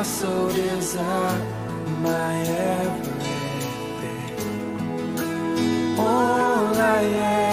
My soul desire, my everything. All I am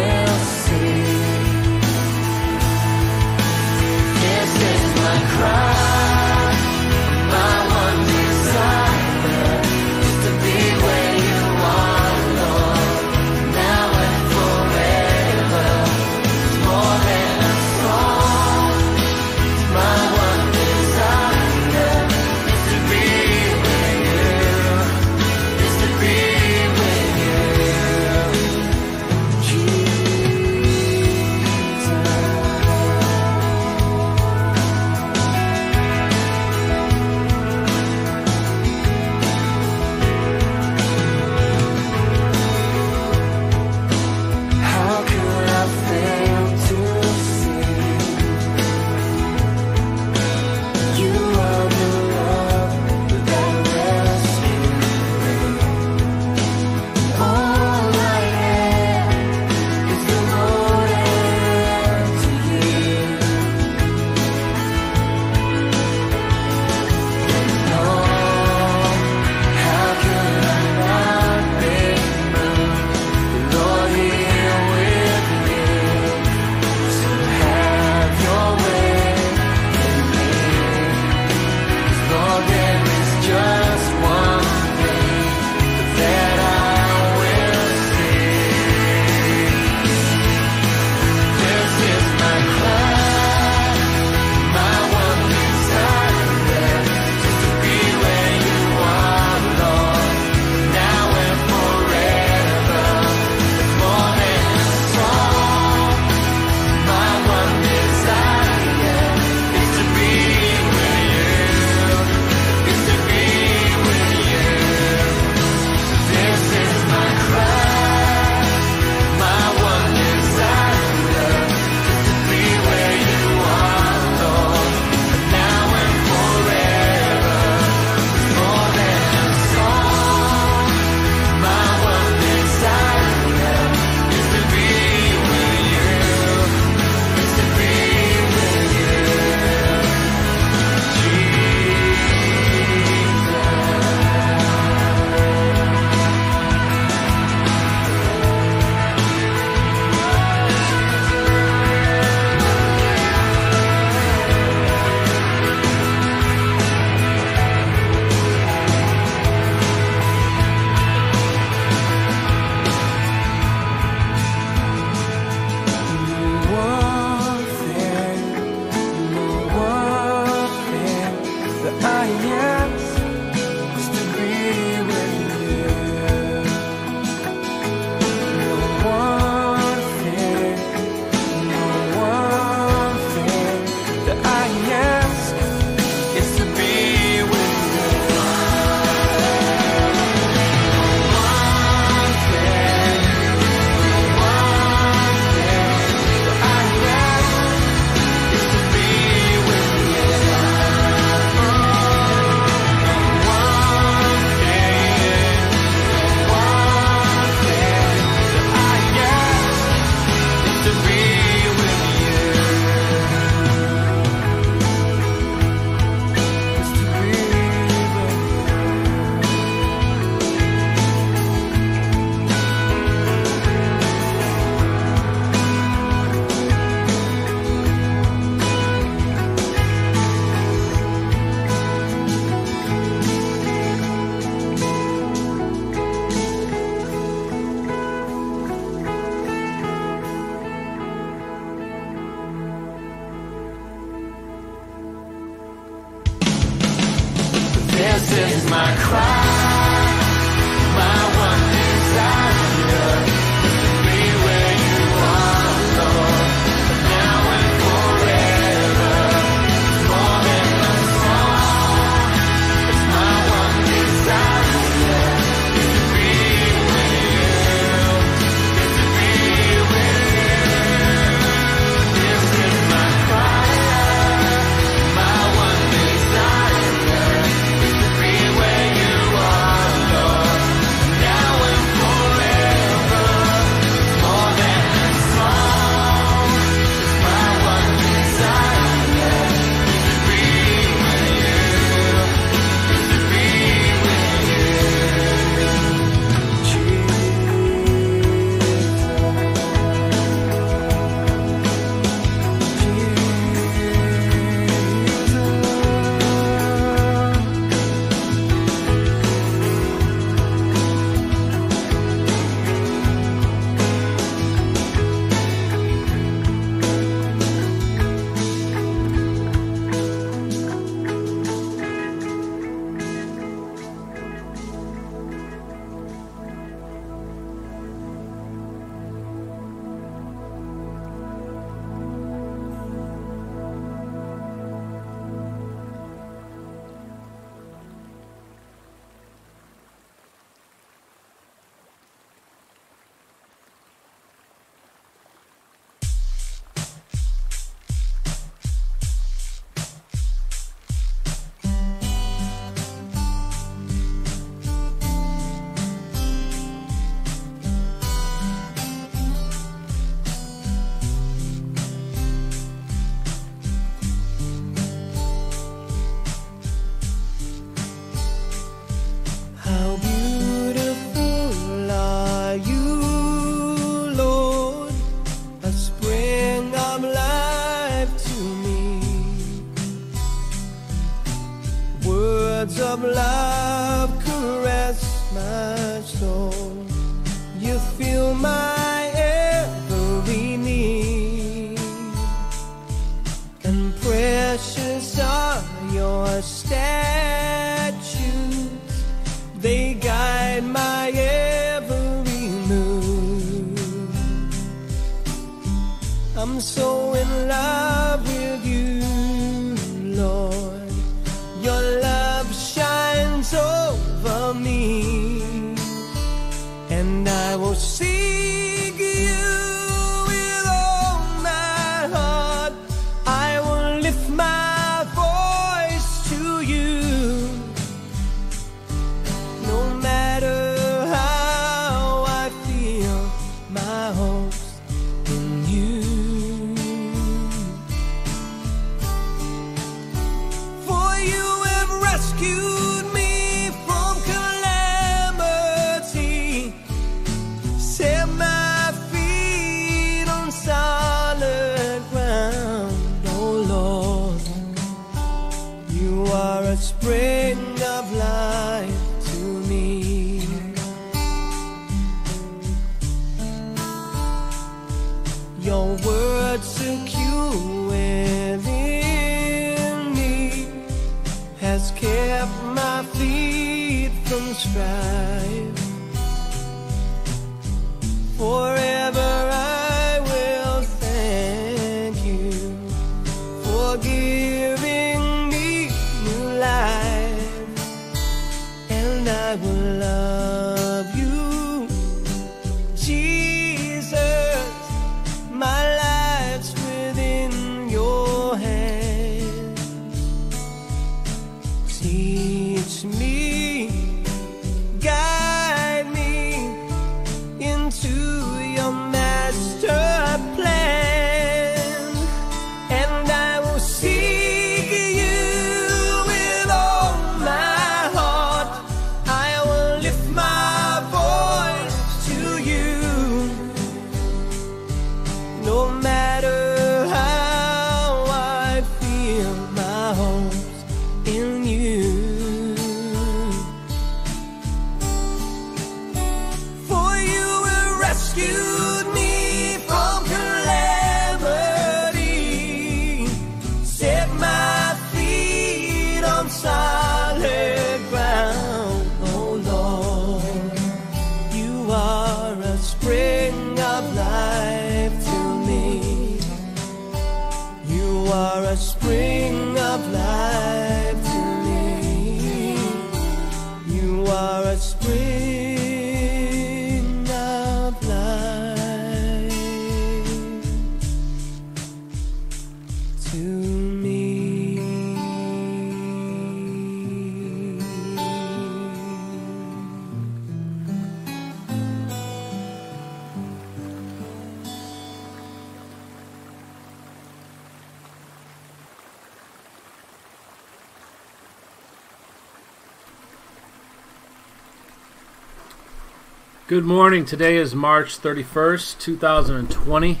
Good morning. Today is March 31st, 2020.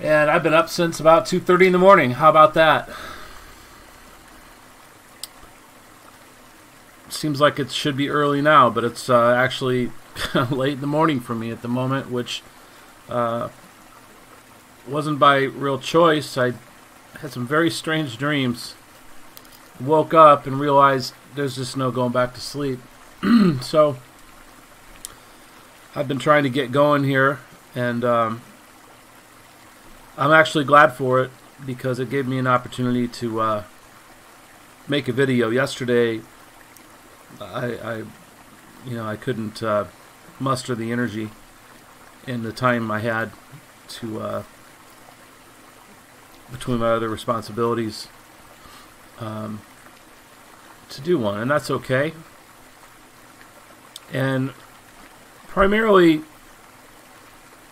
And I've been up since about 2:30 in the morning. How about that? Seems like it should be early now, but it's uh, actually late in the morning for me at the moment, which uh, wasn't by real choice. I had some very strange dreams. Woke up and realized there's just no going back to sleep. so I've been trying to get going here, and um, I'm actually glad for it because it gave me an opportunity to uh, make a video. Yesterday, I, I you know, I couldn't uh, muster the energy and the time I had to uh, between my other responsibilities um, to do one, and that's okay. And primarily,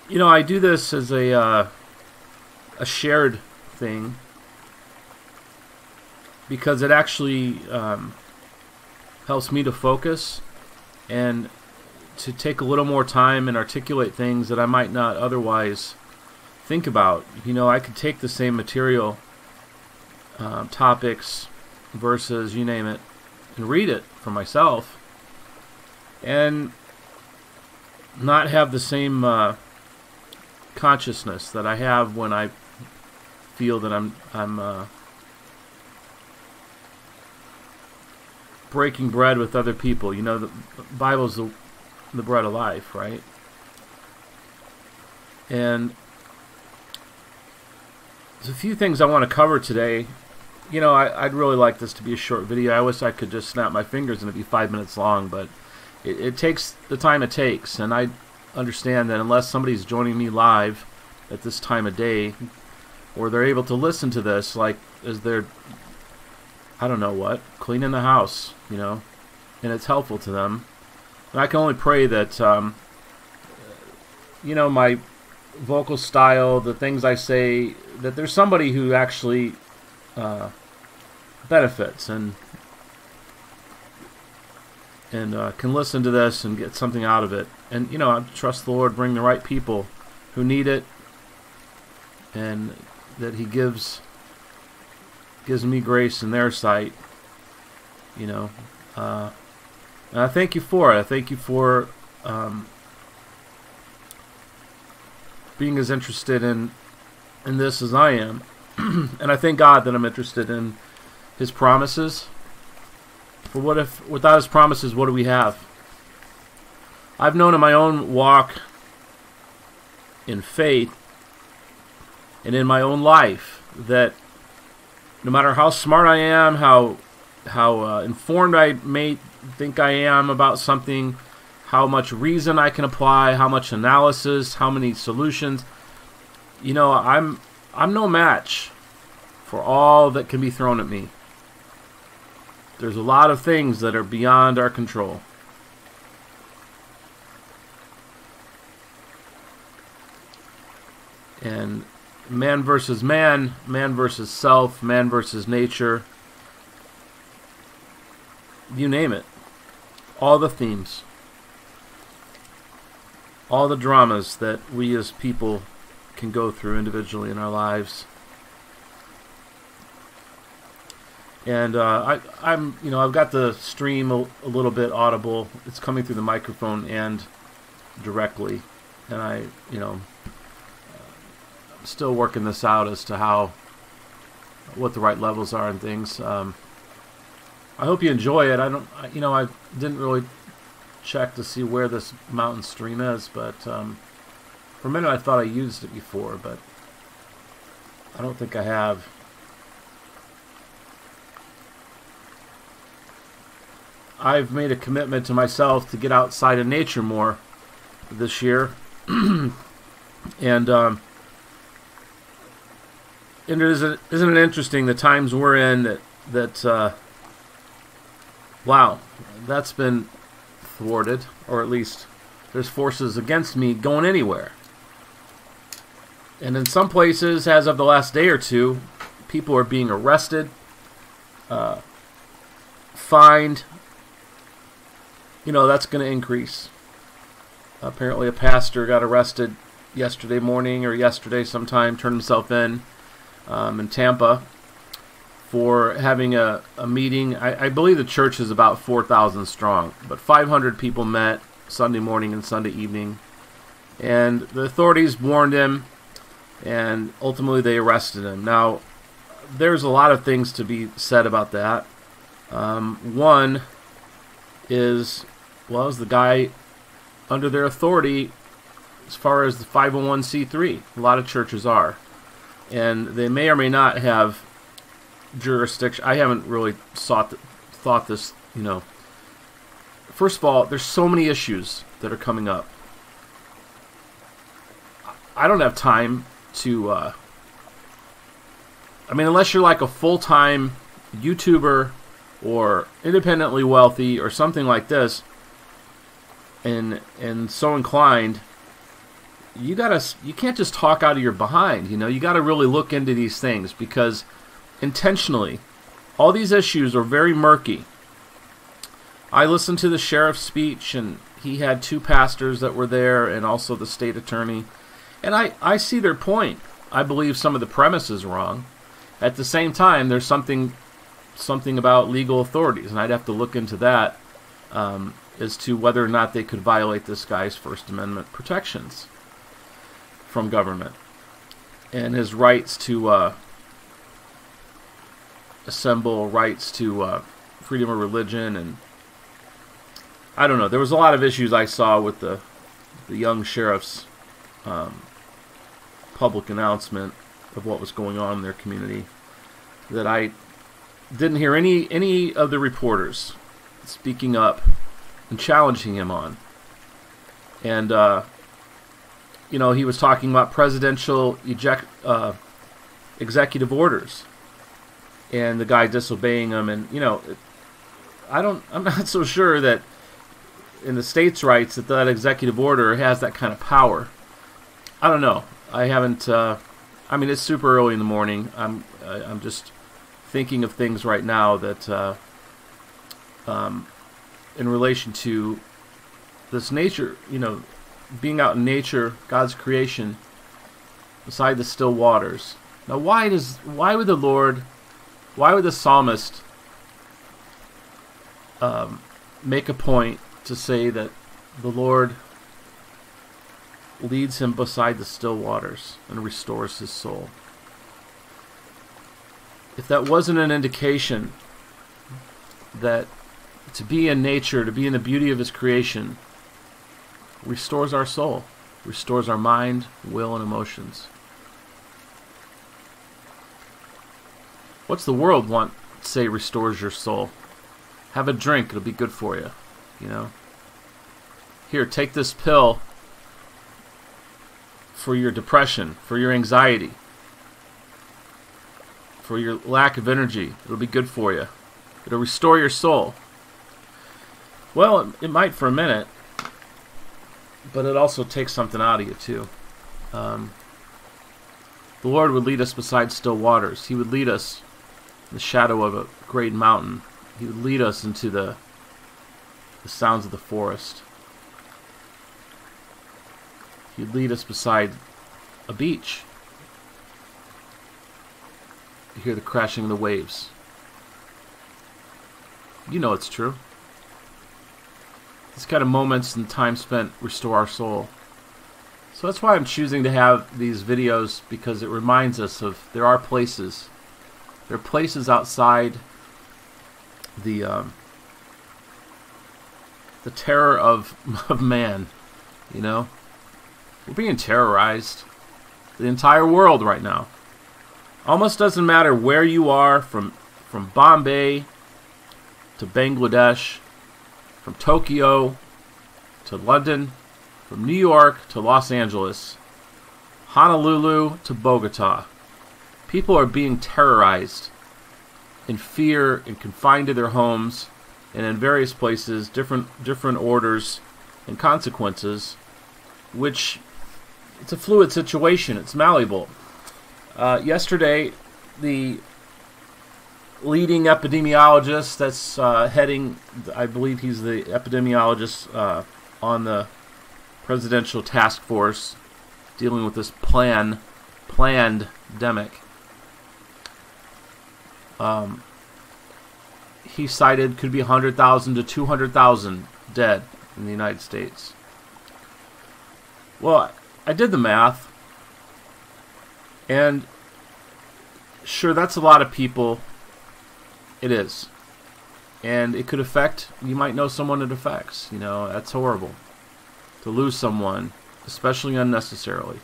you know, I do this as a uh, a shared thing because it actually um, helps me to focus and to take a little more time and articulate things that I might not otherwise think about. You know, I could take the same material, um, topics, verses, you name it, and read it for myself, and not have the same uh, consciousness that I have when I feel that I'm I'm uh, breaking bread with other people. You know, the Bible's the the bread of life, right? And there's a few things I want to cover today. You know, I, I'd really like this to be a short video. I wish I could just snap my fingers and it'd be five minutes long, but it, it takes the time it takes, and I understand that unless somebody's joining me live at this time of day, or they're able to listen to this, like as they're, I don't know what, cleaning the house, you know, and it's helpful to them. And I can only pray that, um, you know, my vocal style, the things I say, that there's somebody who actually uh, benefits and and uh, can listen to this and get something out of it. And you know, I trust the Lord bring the right people who need it, and that He gives gives me grace in their sight. You know, uh, and I thank you for it. I thank you for um, being as interested in in this as I am, and I thank God that I'm interested in His promises. For what if, without His promises, what do we have? I've known in my own walk in faith and in my own life that no matter how smart I am, how how uh, informed I may think I am about something, how much reason I can apply, how much analysis, how many solutions, you know, I'm I'm no match for all that can be thrown at me. There's a lot of things that are beyond our control. And man versus man, man versus self, man versus nature, you name it. All the themes, all the dramas that we as people can go through individually in our lives. And uh, I, I'm, you know, I've got the stream a, a, little bit audible. It's coming through the microphone and directly, and I, you know, I'm still working this out as to how, what the right levels are and things. Um, I hope you enjoy it. I don't, you know, I didn't really check to see where this mountain stream is, but um, for a minute I thought I used it before, but I don't think I have. I've made a commitment to myself to get outside of nature more this year. and um, and it isn't, isn't it interesting the times we're in that that uh, wow that's been thwarted or at least there's forces against me going anywhere and in some places as of the last day or two people are being arrested uh, fined you know that's going to increase apparently a pastor got arrested yesterday morning or yesterday sometime turned himself in um, in Tampa for having a, a meeting. I, I believe the church is about 4,000 strong, but 500 people met Sunday morning and Sunday evening. And the authorities warned him, and ultimately they arrested him. Now, there's a lot of things to be said about that. Um, one is, well, is the guy under their authority as far as the 501c3. A lot of churches are and they may or may not have jurisdiction. I haven't really sought thought this. You know, first of all, there's so many issues that are coming up. I don't have time to. Uh, I mean, unless you're like a full time YouTuber or independently wealthy or something like this, and and so inclined, you gotta you can't just talk out of your behind you know? You gotta really look into these things because intentionally all these issues are very murky. I listened to the sheriff's speech and he had two pastors that were there and also the state attorney. And i i see their point. I believe some of the premise is wrong. At the same time there's something something about legal authorities and i'd have to look into that. Um, as to whether or not they could violate this guy's first amendment protections from government and his rights to uh, assemble, rights to uh, freedom of religion, and I don't know. There was a lot of issues I saw with the the young sheriff's um, public announcement of what was going on in their community that I didn't hear any any of the reporters speaking up and challenging him on. And uh, you know, he was talking about presidential eject, uh, executive orders and the guy disobeying them. And, you know, I don't, I'm not so sure that in the states' rights that that executive order has that kind of power. I don't know. I haven't, uh, I mean, it's super early in the morning. I'm, I'm just thinking of things right now that, uh, um, in relation to this nature, you know, being out in nature, God's creation, beside the still waters. Now, why does why would the Lord, why would the psalmist um, make a point to say that the Lord leads him beside the still waters and restores his soul? If that wasn't an indication that to be in nature, to be in the beauty of his creation, restores our soul, restores our mind, will, and emotions. What's the world want say restores your soul? Have a drink, it'll be good for you, you know. Here, take this pill for your depression, for your anxiety, for your lack of energy. It'll be good for you. It'll restore your soul. Well, it, it might for a minute, but it also takes something out of you too. Um, the Lord would lead us beside still waters. He would lead us in the shadow of a great mountain. He would lead us into the the sounds of the forest. He'd lead us beside a beach. You hear the crashing of the waves. You know it's true. These kind of moments and time spent restore our soul. So that's why I'm choosing to have these videos because it reminds us of there are places, there are places outside the um, the terror of of man. You know, we're being terrorized. The entire world right now. Almost doesn't matter where you are from from Bombay to Bangladesh, from Tokyo to London, from New York to Los Angeles, Honolulu to Bogota. People are being terrorized in fear and confined to their homes and in various places, different different orders and consequences, which it's a fluid situation. It's malleable. Uh, yesterday, the leading epidemiologist that's uh, heading, I believe he's the epidemiologist uh, on the presidential task force dealing with this plan, planned demic. Um, he cited could be 100,000 to 200,000 dead in the United States. Well, I did the math, and sure, that's a lot of people. It is. And it could affect, you might know someone it affects. You know, that's horrible. To lose someone, especially unnecessarily.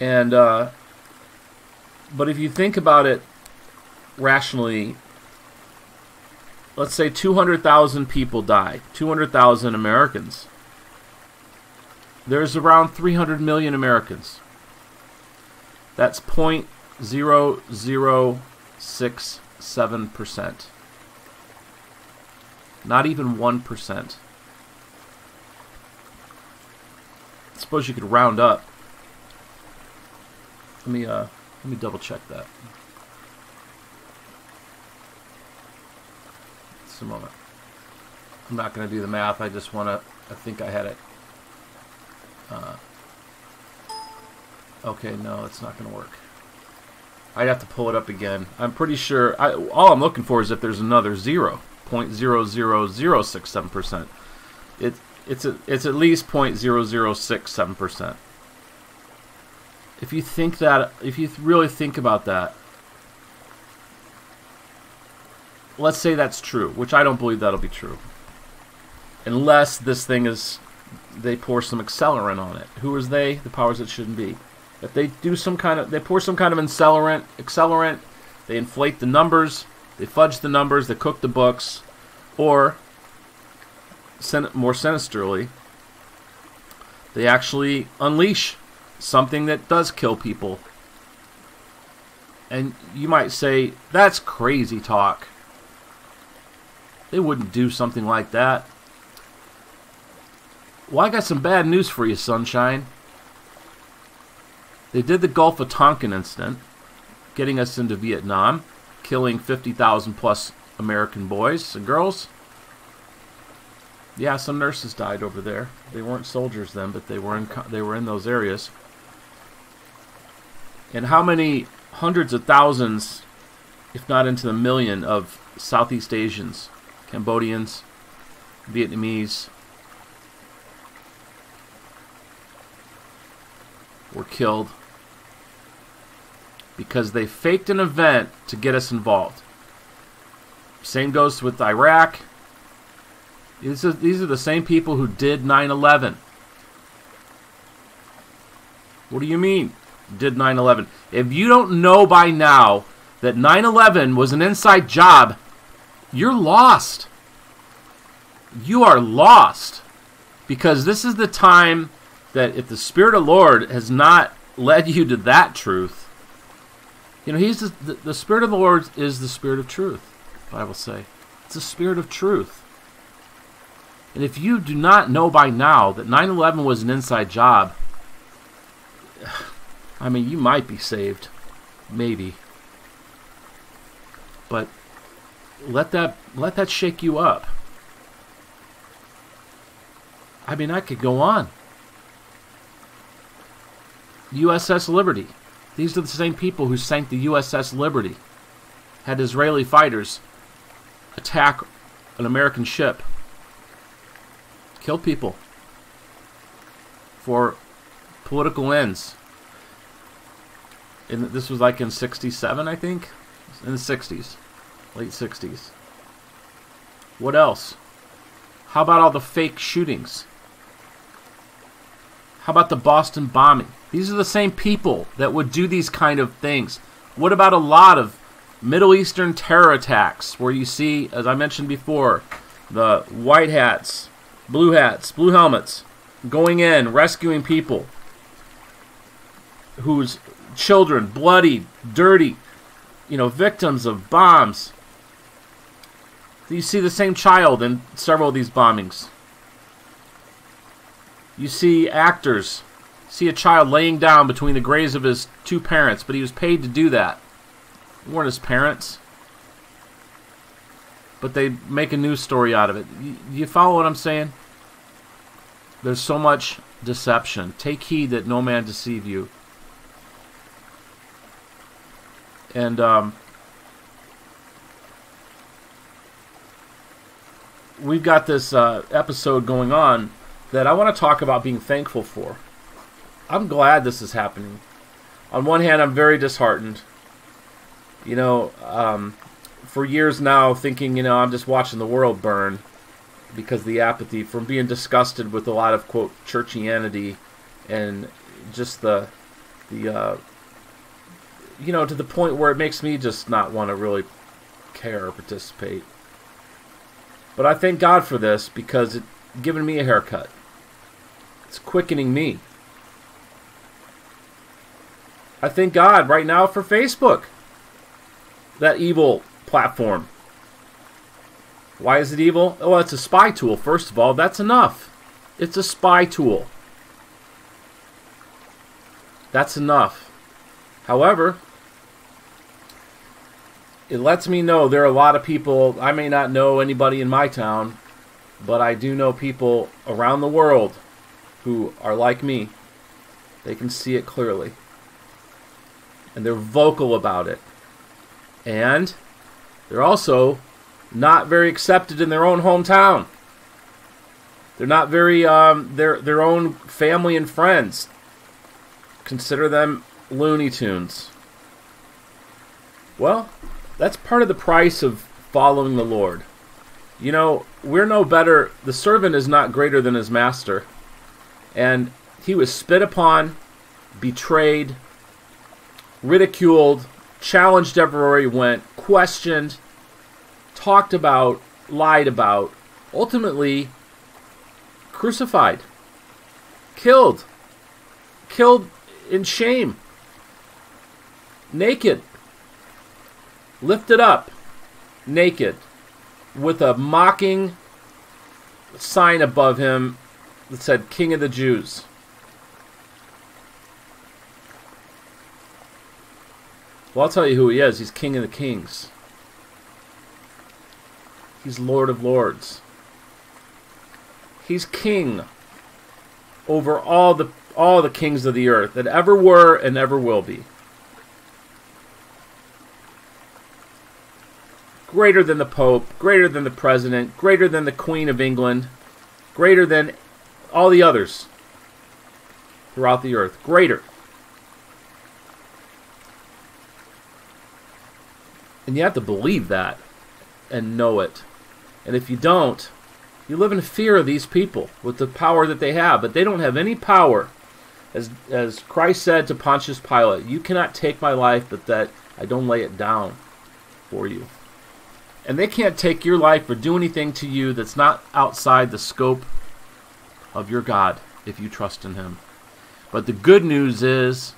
And, uh, but if you think about it rationally, let's say 200,000 people die, 200,000 Americans. There's around 300 million Americans. That's 0.0067%. Not even 1%. suppose you could round up. Let me uh let me double check that. Just a moment. I'm not going to do the math. I just want to. I think I had it. Uh, okay, no, it's not going to work. I'd have to pull it up again. I'm pretty sure. I, all I'm looking for is if there's another zero, point zero zero zero six seven percent. It it's a, it's at least point zero zero six seven percent. If you think that, if you really think about that, let's say that's true, which I don't believe that'll be true. Unless this thing is, they pour some accelerant on it. Who is they? The powers that shouldn't be. If they do some kind of, they pour some kind of accelerant, accelerant, they inflate the numbers, they fudge the numbers, they cook the books, or more sinisterly, they actually unleash something that does kill people. And you might say, that's crazy talk. They wouldn't do something like that. Well, I got some bad news for you, Sunshine. They did the Gulf of Tonkin incident, getting us into Vietnam, killing 50,000 plus American boys and girls. Yeah, some nurses died over there. They weren't soldiers then, but they were in they were in those areas. And how many hundreds of thousands, if not into the million, of Southeast Asians, Cambodians, Vietnamese, were killed because they faked an event to get us involved. Same goes with Iraq. These are, these are the same people who did 9 11. What do you mean? did 9 11. If you don't know by now that 9 11 was an inside job, you're lost. You are lost. Because this is the time that if the Spirit of the Lord has not led you to that truth, you know, he's the, the, the Spirit of the Lord is the Spirit of truth, Bible say. It's the Spirit of truth. And if you do not know by now that 9 11 was an inside job, I mean, you might be saved. Maybe. But let that let that shake you up. I mean, I could go on. USS Liberty. These are the same people who sank the USS Liberty. Had Israeli fighters attack an American ship. Kill people. For political ends in this was like in 67 i think in the 60s late 60s What else? How about all the fake shootings? How about the Boston bombing? These are the same people that would do these kind of things. What about a lot of Middle Eastern terror attacks where you see, as I mentioned before, the white hats, blue hats, blue helmets going in, rescuing people whose children, bloody, dirty, you know, victims of bombs. You see the same child in several of these bombings. You see actors, see a child laying down between the graves of his two parents, but he was paid to do that. They weren't his parents. But they make a news story out of it. You, follow what I'm saying? There's so much deception. Take heed that no man deceive you. And um, we've got this uh, episode going on that I want to talk about being thankful for. I'm glad this is happening. On one hand, I'm very disheartened. You know, um, for years now, thinking, you know, I'm just watching the world burn because the apathy, from being disgusted with a lot of, quote, churchianity and just the, the, uh, you know, to the point where it makes me just not want to really care or participate. But I thank God for this because it's given me a haircut. It's quickening me. I thank God right now for Facebook. That evil platform. Why is it evil? Oh, well, it's a spy tool, first of all. That's enough. It's a spy tool. That's enough. However, it lets me know there are a lot of people. I may not know anybody in my town, but I do know people around the world who are like me. They can see it clearly. And they're vocal about it. And they're also not very accepted in their own hometown. They're not very um, their their own family and friends consider them Looney Tunes. Well, that's part of the price of following the Lord. You know, we're no better. The servant is not greater than his master. And he was spit upon, betrayed, ridiculed, challenged everywhere he went, questioned, talked about, lied about, ultimately crucified, killed, killed in shame, naked, lifted up, naked, with a mocking sign above him that said King of the Jews. Well, I'll tell you who he is. He's King of the Kings. He's Lord of Lords. He's king over all the all the kings of the earth that ever were and ever will be. Greater than the Pope, greater than the President, greater than the Queen of England, greater than all the others throughout the earth. Greater. And you have to believe that and know it. And if you don't, you live in fear of these people with the power that they have, but they don't have any power. As, as Christ said to Pontius Pilate, You cannot take my life, but that I don't lay it down for you. And they can't take your life or do anything to you that's not outside the scope of your God if you trust in Him. But the good news is,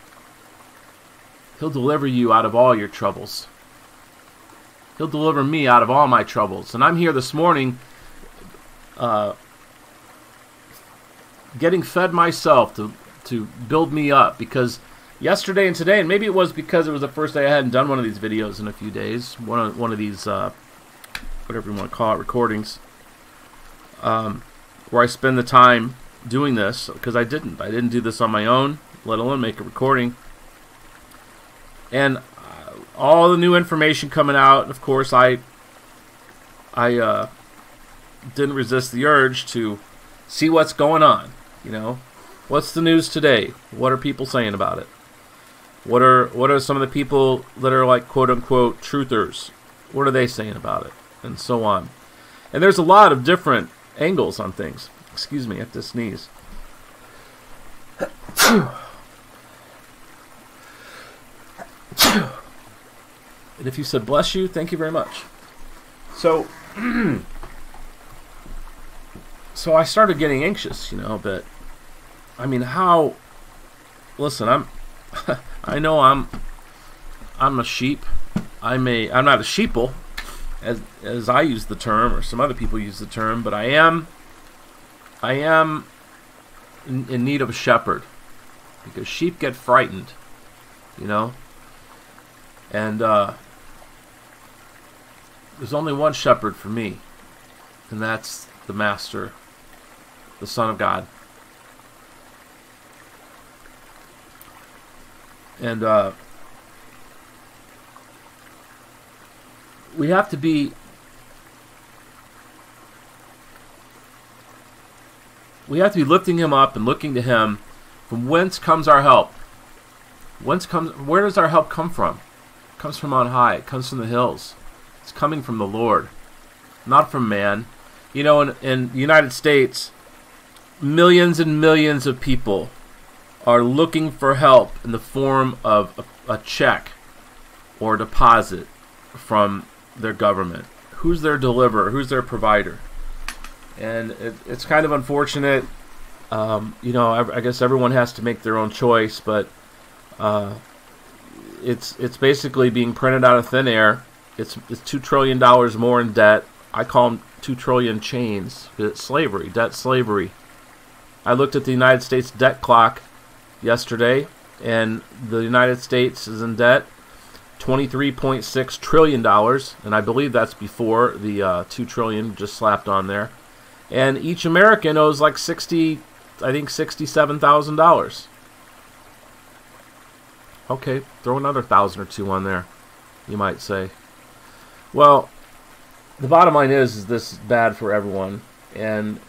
He'll deliver you out of all your troubles. He'll deliver me out of all my troubles. And I'm here this morning uh, getting fed myself to, to build me up because yesterday and today, and maybe it was because it was the first day I hadn't done one of these videos in a few days, one of, one of these, uh, whatever you want to call it, recordings, um, where I spend the time doing this because I didn't. I didn't do this on my own, let alone make a recording. And all the new information coming out. Of course, I I uh, didn't resist the urge to see what's going on. You know, what's the news today? What are people saying about it? What are what are some of the people that are like quote unquote truthers? What are they saying about it? And so on. And there's a lot of different angles on things. Excuse me, I have to sneeze. And if you said bless you, thank you very much. So, so I started getting anxious, you know, but I mean, how? Listen, I'm, I know I'm, I'm a sheep. I'm a, I'm not a sheeple, as as I use the term, or some other people use the term, but I am, I am in, in need of a shepherd, because sheep get frightened, you know. And uh, there's only one shepherd for me, and that's the Master, the Son of God. And uh, we have to be we have to be lifting him up and looking to him from whence comes our help. Whence comes where does our help come from? It comes from on high. It comes from the hills. It's coming from the lord not from man. You know in, in the united states millions and millions of people are looking for help in the form of a, a check or deposit from their government. Who's their deliverer? Who's their provider? And it, it's kind of unfortunate. Um, you know, I, I, guess everyone has to make their own choice, but uh, it's it's basically being printed out of thin air. It's it's two trillion dollars more in debt. I call them two trillion chains. It's slavery, debt slavery. I looked at the United States debt clock yesterday, and the United States is in debt $23.6 trillion, and I believe that's before the uh, 2 trillion just slapped on there. And each American owes like 60, I think $67,000. Okay, throw another thousand or two on there, you might say. Well, the bottom line is, is this is bad for everyone, and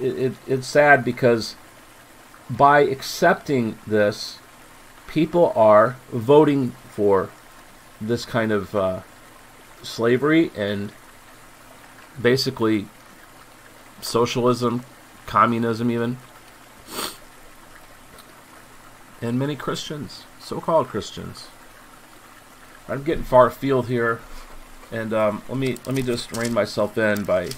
it, it, it's sad because by accepting this, people are voting for this kind of uh, slavery and basically socialism, communism, even. And many Christians, so called Christians. I'm getting far afield here, and um, let me let me just rein myself in by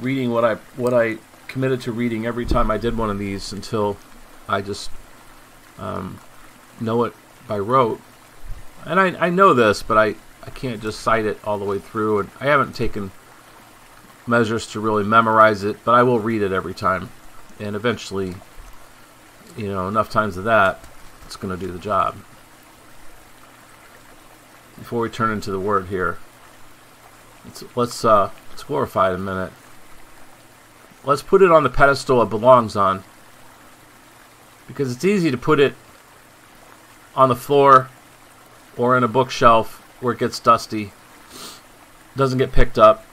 reading what I what I committed to reading every time I did one of these until I just um, know it by rote. And I, I know this, but I, I can't just cite it all the way through. And I haven't taken measures to really memorize it, but I will read it every time. And eventually, you know, enough times of that, it's going to do the job. Before we turn into the word here, let's let's, uh, let's glorify it a minute. Let's put it on the pedestal it belongs on. Because it's easy to put it on the floor or in a bookshelf where it gets dusty. Doesn't get picked up.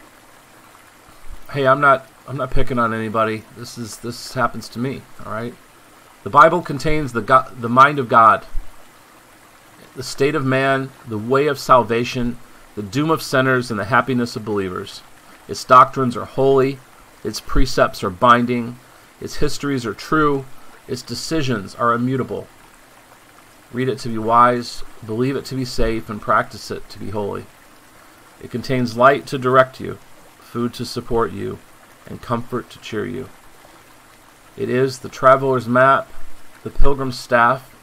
Hey, I'm not I'm not picking on anybody. This is this happens to me, all right? The Bible contains the God, the mind of God, the state of man, the way of salvation, the doom of sinners and the happiness of believers. Its doctrines are holy, its precepts are binding, its histories are true, its decisions are immutable. Read it to be wise, believe it to be safe, and practice it to be holy. It contains light to direct you, food to support you, and comfort to cheer you. It is the traveler's map, the pilgrim's staff,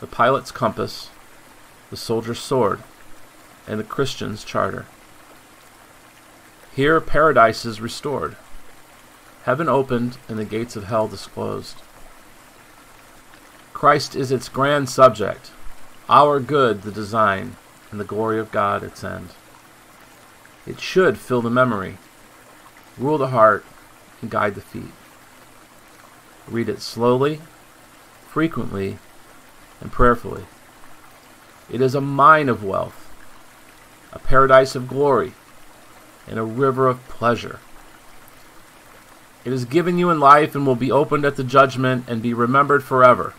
the pilot's compass, the soldier's sword, and the Christian's charter. Here paradise is restored heaven opened and the gates of hell disclosed. Christ is its grand subject, our good the design, and the glory of God its end. It should fill the memory, rule the heart, and guide the feet. Read it slowly, frequently, and prayerfully. It is a mine of wealth, a paradise of glory, and a river of pleasure. It is given you in life and will be opened at the judgment and be remembered forever.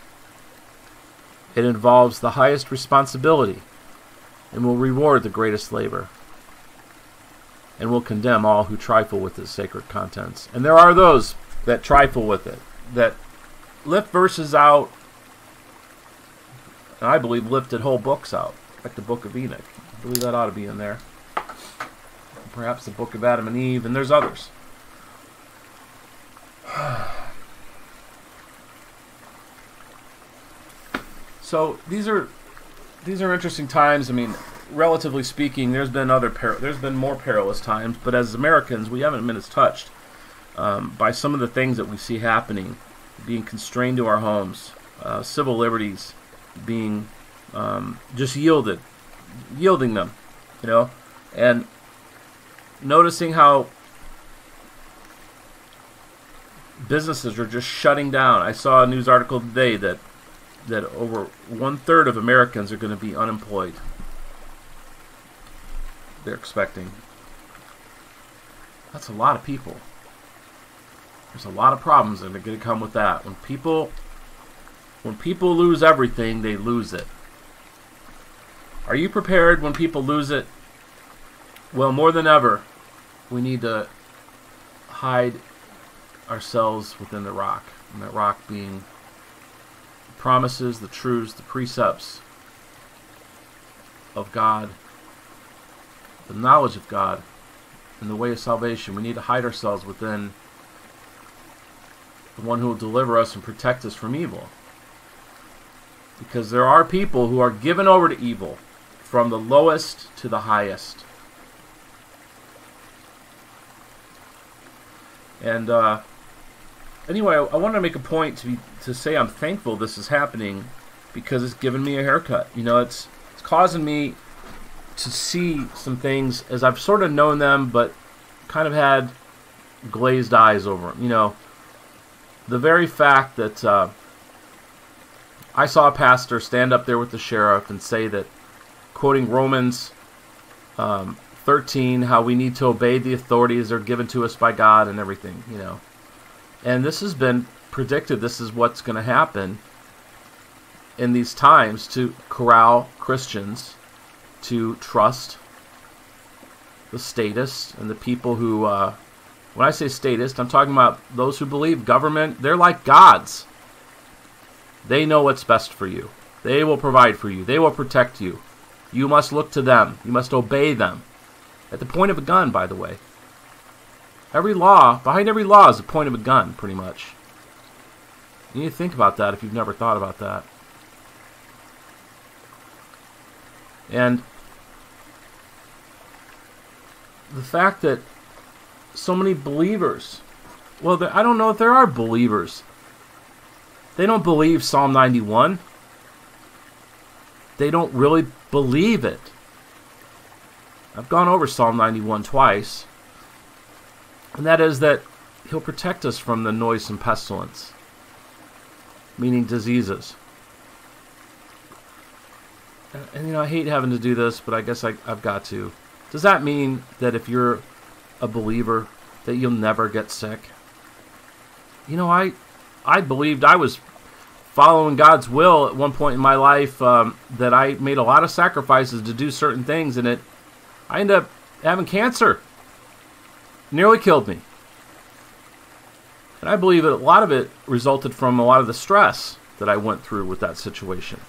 It involves the highest responsibility and will reward the greatest labor, and will condemn all who trifle with its sacred contents. And there are those that trifle with it, that lift verses out, and I believe lifted whole books out, like the Book of Enoch. I believe that ought to be in there. Perhaps the Book of Adam and Eve, and there's others. So these are these are interesting times. I mean, relatively speaking, there's been other per- there's been more perilous times, but as Americans, we haven't been as touched um, by some of the things that we see happening, being constrained to our homes, uh, civil liberties being um, just yielded, yielding them, you know, and noticing how businesses are just shutting down. I saw a news article today that that over one third of Americans are going to be unemployed. They're expecting. That's a lot of people. There's a lot of problems that are going to come with that. When people, when people lose everything, they lose it. Are you prepared when people lose it? Well, more than ever, we need to hide ourselves within the rock, and that rock being the promises, the truths, the precepts of God, the knowledge of God, and the way of salvation. We need to hide ourselves within the one who will deliver us and protect us from evil. Because there are people who are given over to evil from the lowest to the highest. And uh, anyway, I wanted to make a point to be, to say I'm thankful this is happening because it's given me a haircut. You know, it's it's causing me to see some things as I've sort of known them, but kind of had glazed eyes over them. You know, the very fact that uh, I saw a pastor stand up there with the sheriff and say that, quoting Romans um, 13, how we need to obey the authorities that are given to us by God and everything. You know and this has been predicted. This is what's going to happen in these times to corral Christians to trust the statists and the people who, uh, when I say statist, I'm talking about those who believe government, they're like gods. They know what's best for you. They will provide for you. They will protect you. You must look to them. You must obey them. At the point of a gun, by the way. Every law, behind every law is the point of a gun, pretty much. You need to think about that if you've never thought about that. And the fact that so many believers, well, I don't know if there are believers. They don't believe Psalm 91. They don't really believe it. I've gone over Psalm 91 twice and that is that he'll protect us from the noisome pestilence, meaning diseases. And, and, you know, I hate having to do this, but I guess I, I've got to. Does that mean that if you're a believer, that you'll never get sick? You know, I, I believed I was following God's will at one point in my life. Um, that I made a lot of sacrifices to do certain things, and it, I ended up having cancer nearly killed me. And I believe that a lot of it resulted from a lot of the stress that I went through with that situation.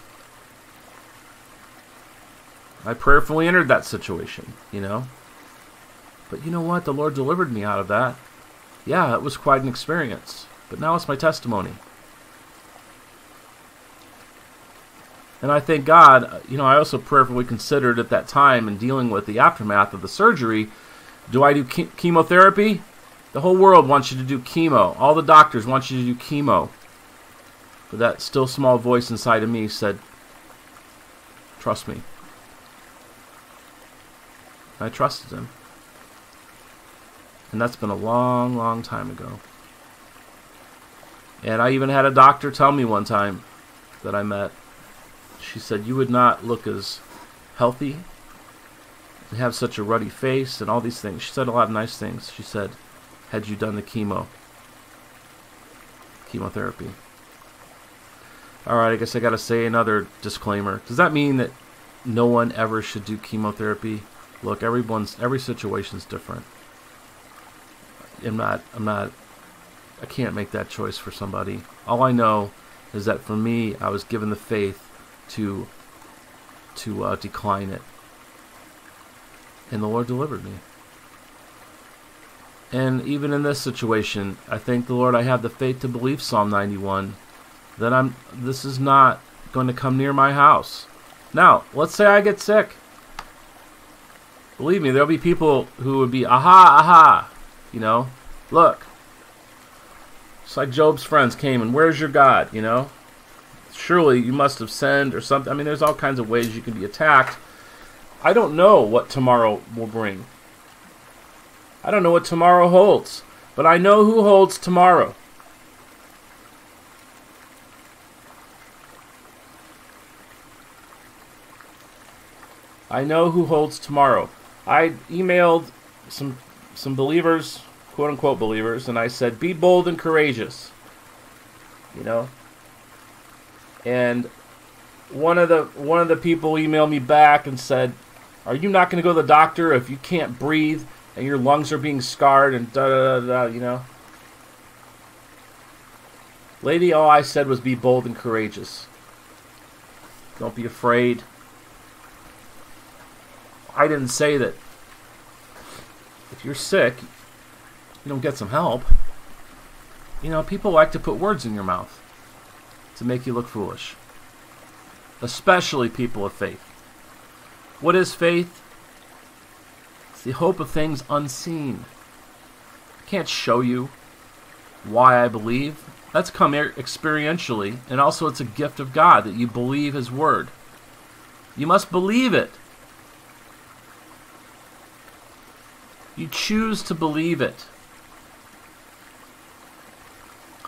I prayerfully entered that situation, you know. But you know what? The Lord delivered me out of that. Yeah, it was quite an experience. But now it's my testimony. And I thank God, you know, I also prayerfully considered at that time in dealing with the aftermath of the surgery do I do ke- chemotherapy? The whole world wants you to do chemo. All the doctors want you to do chemo. But that still small voice inside of me said, Trust me. I trusted him. And that's been a long, long time ago. And I even had a doctor tell me one time that I met. She said, You would not look as healthy and have such a ruddy face and all these things. She said a lot of nice things. She said, had you done the chemo, chemotherapy. All right, I guess I got to say another disclaimer. Does that mean that no one ever should do chemotherapy. Look, everyone's every situation's different. I'm not I'm not I can't make that choice for somebody. All I know is that for me, I was given the faith to to uh, decline it, and the Lord delivered me. And even in this situation, I thank the Lord I have the faith to believe Psalm 91 that I'm this is not going to come near my house. Now, let's say I get sick. Believe me, there'll be people who would be aha aha, you know. Look. It's like Job's friends came and where's your God, you know? Surely you must have sinned or something. I mean, there's all kinds of ways you can be attacked. I don't know what tomorrow will bring. I don't know what tomorrow holds, but I know who holds tomorrow. I know who holds tomorrow. I emailed some some believers, quote unquote believers, and I said, "Be bold and courageous." You know. And one of the one of the people emailed me back and said, "Are you not going to go to the doctor if you can't breathe and your lungs are being scarred and da da da da?" You know. Lady, all I said was be bold and courageous. Don't be afraid. I didn't say that if you're sick, you don't get some help. You know, people like to put words in your mouth to make you look foolish, especially people of faith. What is faith? It's the hope of things unseen. I can't show you why I believe. That's come experientially, and also it's a gift of God that you believe His Word. You must believe it. You choose to believe it.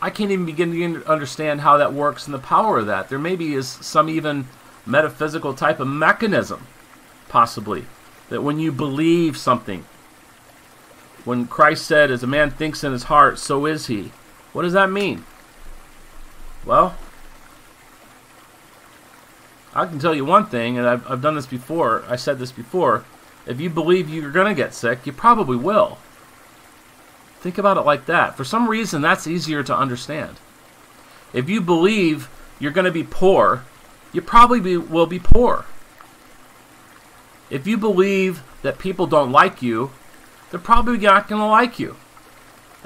I can't even begin to understand how that works and the power of that. There maybe is some even metaphysical type of mechanism, possibly, that when you believe something, when Christ said, as a man thinks in his heart, so is he. What does that mean? Well, I can tell you one thing, and I've, I've done this before. I said this before. If you believe you're going to get sick, you probably will. Think about it like that. For some reason, that's easier to understand. If you believe you're going to be poor, you probably be, will be poor. If you believe that people don't like you, they're probably not going to like you.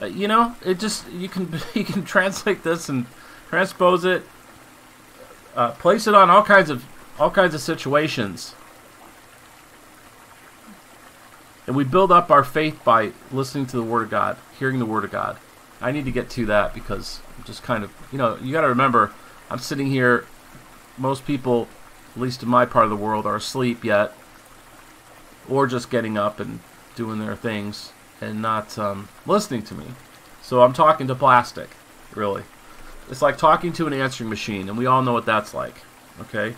Uh, you know, it just you can you can translate this and transpose it, uh, place it on all kinds of all kinds of situations. And we build up our faith by listening to the Word of God, hearing the Word of God. I need to get to that because I'm just kind of, you know, you got to remember, I'm sitting here. Most people, at least in my part of the world, are asleep yet, or just getting up and doing their things and not um, listening to me. So I'm talking to plastic, really. It's like talking to an answering machine, and we all know what that's like. Okay,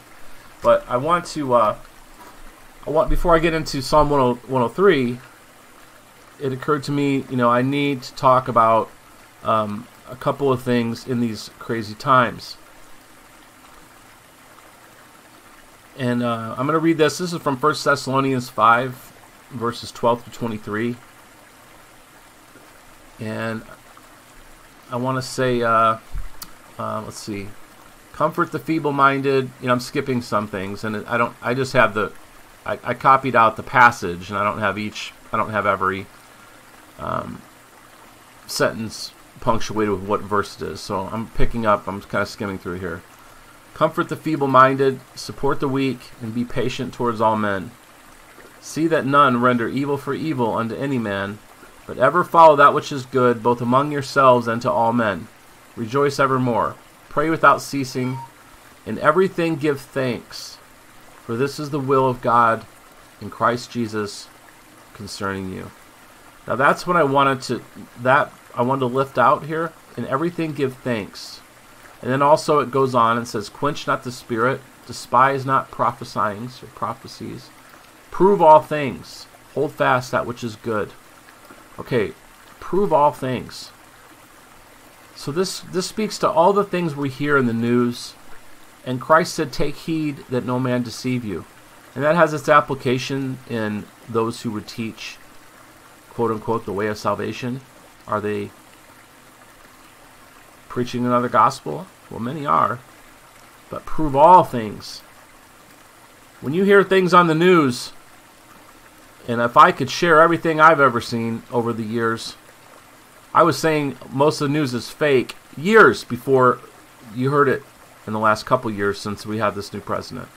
but I want to. Uh, I want before I get into Psalm 103. It occurred to me, you know, I need to talk about um, a couple of things in these crazy times. And uh, I'm going to read this. This is from 1 Thessalonians 5, verses 12 to 23. And I want to say, uh, uh, let's see, comfort the feeble-minded. You know, I'm skipping some things, and I don't. I just have the. I, I copied out the passage, and I don't have each. I don't have every um, sentence punctuated with what verse it is. So I'm picking up. I'm kind of skimming through here. Comfort the feeble-minded, support the weak, and be patient towards all men. See that none render evil for evil unto any man, but ever follow that which is good, both among yourselves and to all men. Rejoice evermore. Pray without ceasing. In everything give thanks, for this is the will of God in Christ Jesus concerning you. Now that's what I wanted to that I wanted to lift out here. In everything give thanks. And then also it goes on and says, Quench not the spirit, despise not prophesying or prophecies. Prove all things. Hold fast that which is good. Okay, prove all things. So this this speaks to all the things we hear in the news. And Christ said, "Take heed that no man deceive you." And that has its application in those who would teach, quote unquote, the way of salvation. Are they preaching another gospel? Well, many are. But prove all things. When you hear things on the news, and if I could share everything I've ever seen over the years, I was saying most of the news is fake years before you heard it in the last couple years since we had this new president.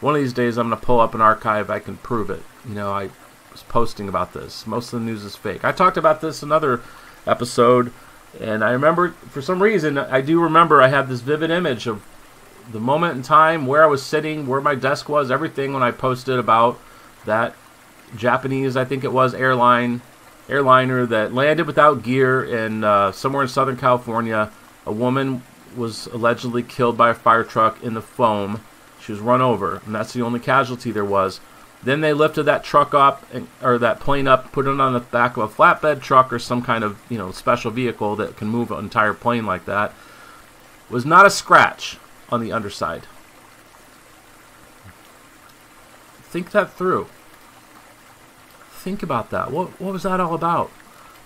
One of these days, I'm going to pull up an archive. I can prove it. You know, I was posting about this. Most of the news is fake. I talked about this another episode, and I remember for some reason I do remember I had this vivid image of the moment in time where I was sitting, where my desk was, everything when I posted about that Japanese, I think it was airline airliner that landed without gear in uh, somewhere in Southern California. A woman was allegedly killed by a fire truck in the foam. She was run over, and that's the only casualty there was. Then they lifted that truck up, and, or that plane up, put it on the back of a flatbed truck or some kind of you know special vehicle that can move an entire plane like that. Was not a scratch on the underside. Think that through. Think about that. What what was that all about?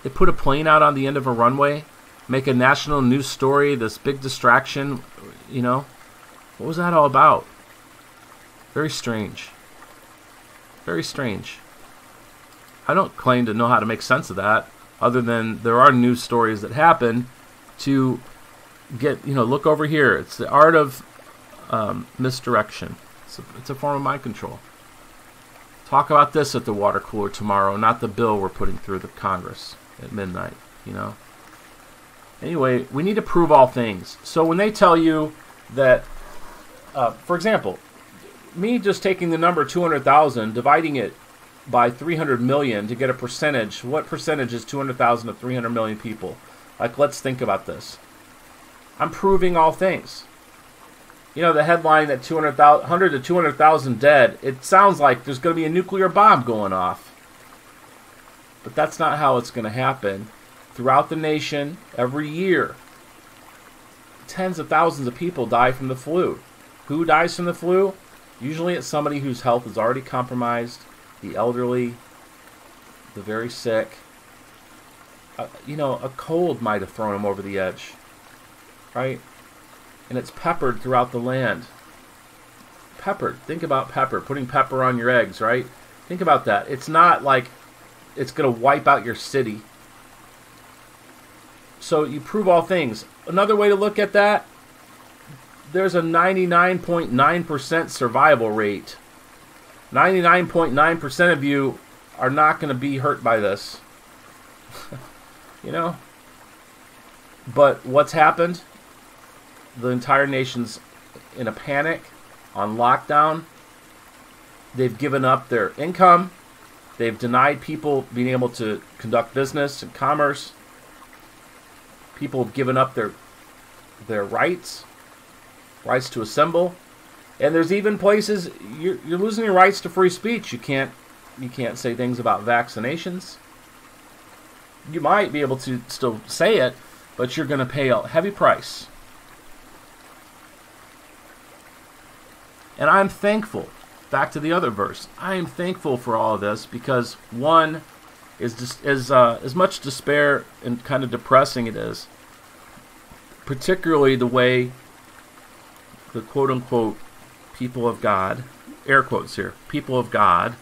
They put a plane out on the end of a runway, make a national news story, this big distraction, you know? What was that all about? Very strange. Very strange. I don't claim to know how to make sense of that, other than there are news stories that happen to get, you know, look over here. It's the art of um, misdirection. It's a, it's a form of mind control. Talk about this at the water cooler tomorrow, not the bill we're putting through the Congress at midnight, you know? Anyway, we need to prove all things. So when they tell you that, uh, for example, me just taking the number 200,000, dividing it by 300 million to get a percentage, what percentage is 200,000 of 300 million people? Like, let's think about this. I'm proving all things. You know, the headline that 200,000, to 200,000 dead, it sounds like there's going to be a nuclear bomb going off. But that's not how it's going to happen. Throughout the nation, every year, tens of thousands of people die from the flu. Who dies from the flu? Usually it's somebody whose health is already compromised, the elderly, the very sick. Uh, you know, a cold might have thrown him over the edge, right? And it's peppered throughout the land. Peppered. Think about pepper, putting pepper on your eggs, right? Think about that. It's not like it's going to wipe out your city. So you prove all things. Another way to look at that, there's a 99.9% survival rate. 99.9% of you are not going to be hurt by this. you know? But what's happened? The entire nation's in a panic, on lockdown. They've given up their income. They've denied people being able to conduct business and commerce. People have given up their their rights, rights to assemble, and there's even places you're, you're losing your rights to free speech. You can't you can't say things about vaccinations. You might be able to still say it, but you're going to pay a heavy price. And I'm thankful. Back to the other verse. I am thankful for all of this because one is just as uh, as much despair and kind of depressing it is. Particularly the way the quote unquote people of God, air quotes here, people of God